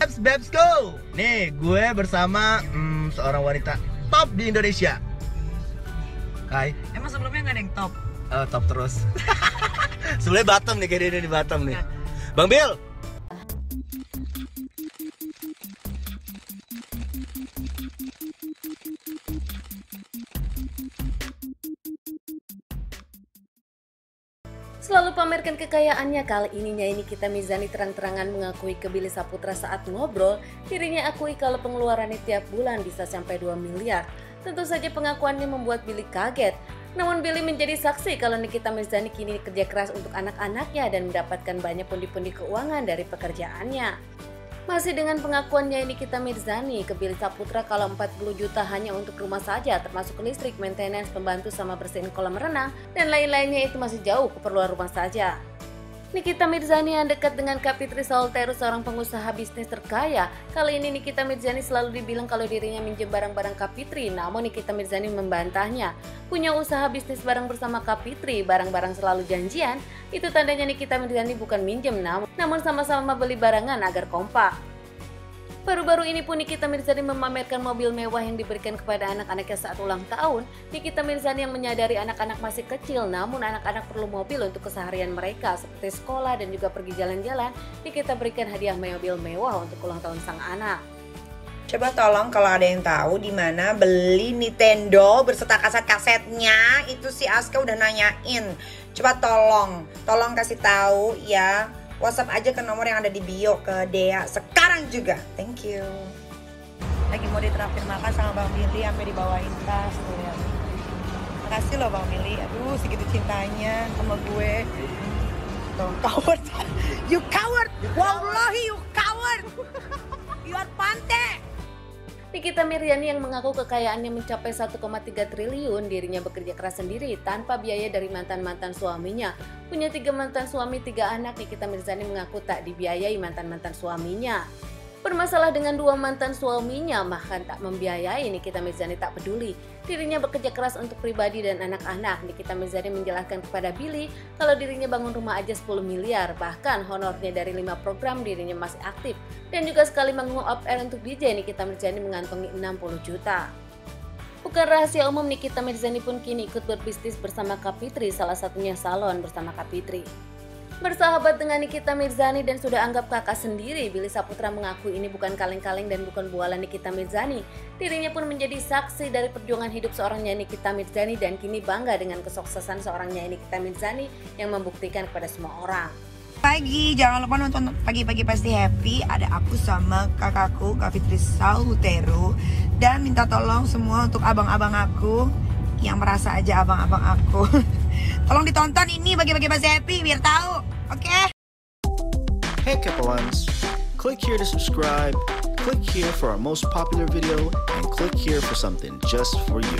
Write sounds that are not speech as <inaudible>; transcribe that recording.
Babs, Babs go! Nih, gue bersama hmm, seorang wanita top di Indonesia. Hai, Emang sebelumnya nggak ada yang top? Eh, top terus. <laughs> Sebenernya Batam nih, kayak dia di Batam nih. Bang Bill, Selalu pamerkan kekayaannya, kali ini kita Mizani terang-terangan mengakui ke Billy Saputra saat ngobrol, dirinya akui kalau pengeluarannya tiap bulan bisa sampai 2 miliar. Tentu saja pengakuannya membuat Billy kaget. Namun Billy menjadi saksi kalau Nikita Mirzani kini kerja keras untuk anak-anaknya dan mendapatkan banyak pundi-pundi keuangan dari pekerjaannya. Masih dengan pengakuannya Nikita Mirzani ke Billy Saputra kalau 40 juta hanya untuk rumah saja termasuk listrik, maintenance, pembantu sama bersihin kolam renang dan lain-lainnya itu masih jauh keperluan rumah saja. Nikita Mirzani yang dekat dengan Kapitri Solteru seorang pengusaha bisnis terkaya. Kali ini Nikita Mirzani selalu dibilang kalau dirinya minjem barang-barang Kapitri, namun Nikita Mirzani membantahnya. Punya usaha bisnis bareng bersama Kapitri, barang-barang selalu janjian, itu tandanya Nikita Mirzani bukan minjem namun, namun sama-sama beli barangan agar kompak. Baru-baru ini pun Nikita Mirzani memamerkan mobil mewah yang diberikan kepada anak-anaknya saat ulang tahun. Nikita Mirzani yang menyadari anak-anak masih kecil namun anak-anak perlu mobil untuk keseharian mereka seperti sekolah dan juga pergi jalan-jalan. Nikita berikan hadiah mobil mewah untuk ulang tahun sang anak. Coba tolong kalau ada yang tahu di mana beli Nintendo berserta kaset-kasetnya itu si Aska udah nanyain. Coba tolong, tolong kasih tahu ya WhatsApp aja ke nomor yang ada di bio ke Dea sekarang juga. Thank you. Lagi mau ditraktir makan sama Bang Billy sampai dibawain tas tuh ya. Makasih loh Bang Billy. Aduh segitu cintanya sama gue. Tuh, <laughs> coward. You coward. Wallahi you Nikita Mirzani yang mengaku kekayaannya mencapai 1,3 triliun, dirinya bekerja keras sendiri tanpa biaya dari mantan-mantan suaminya. Punya tiga mantan suami, tiga anak, Nikita Mirzani mengaku tak dibiayai mantan-mantan suaminya. Bermasalah dengan dua mantan suaminya, bahkan tak membiayai Nikita Mirzani tak peduli. Dirinya bekerja keras untuk pribadi dan anak-anak. Nikita Mirzani menjelaskan kepada Billy kalau dirinya bangun rumah aja 10 miliar, bahkan honornya dari 5 program dirinya masih aktif. Dan juga sekali manggung off air untuk DJ, Nikita Mirzani mengantongi 60 juta. Bukan rahasia umum Nikita Mirzani pun kini ikut berbisnis bersama Kapitri, salah satunya salon bersama Kapitri. Bersahabat dengan Nikita Mirzani dan sudah anggap kakak sendiri, Billy Saputra mengaku ini bukan kaleng-kaleng dan bukan bualan Nikita Mirzani. Dirinya pun menjadi saksi dari perjuangan hidup seorang nyanyi Nikita Mirzani dan kini bangga dengan kesuksesan seorang nyanyi Nikita Mirzani yang membuktikan kepada semua orang. Pagi, jangan lupa nonton pagi-pagi pasti happy. Ada aku sama kakakku, Kak Fitri Salutero. Dan minta tolong semua untuk abang-abang aku yang merasa aja abang-abang aku. <laughs> tolong ditonton ini bagi-bagi pasti happy biar tahu. Okay? Hey Kepalans, click here to subscribe, click here for our most popular video, and click here for something just for you.